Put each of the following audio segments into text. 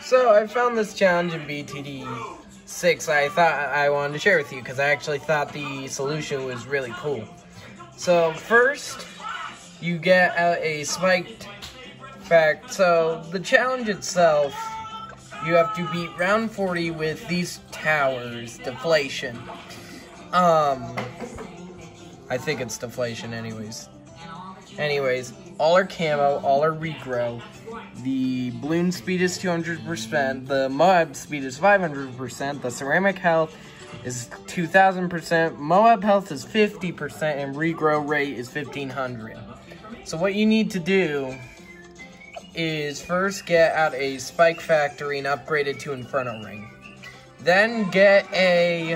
So I found this challenge in BTD 6 I thought I wanted to share with you because I actually thought the solution was really cool. So first, you get a spiked fact. So the challenge itself, you have to beat round 40 with these towers, deflation. Um, I think it's deflation anyways. Anyways, all are camo, all are regrow. The balloon speed is 200%, the Moab speed is 500%, the ceramic health is 2000%, Moab health is 50%, and regrow rate is 1500. So what you need to do is first get out a spike factory and upgrade it to Inferno Ring. Then get a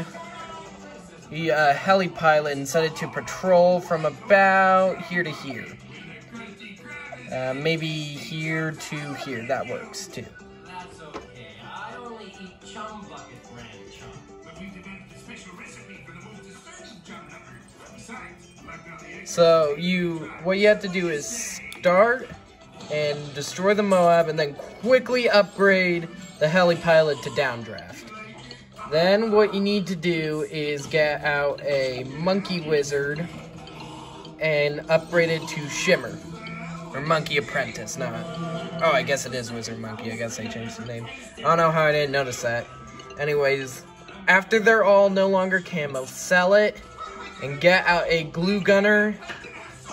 uh, heli pilot and set it to patrol from about here to here. Uh, maybe here to here. That works too. So you, what you have to do is start and destroy the Moab, and then quickly upgrade the heli pilot to downdraft. Then what you need to do is get out a monkey wizard and upgrade it to shimmer. Or monkey apprentice, not. Oh, I guess it is wizard monkey. I guess they changed the name. I don't know how I didn't notice that. Anyways, after they're all no longer camo, sell it and get out a glue gunner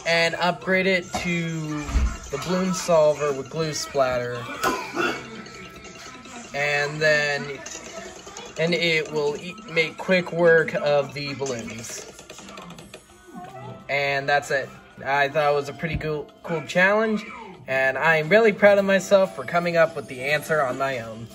and upgrade it to the Bloon Solver with glue splatter. And then and it will make quick work of the balloons. And that's it. I thought it was a pretty cool, cool challenge, and I'm really proud of myself for coming up with the answer on my own.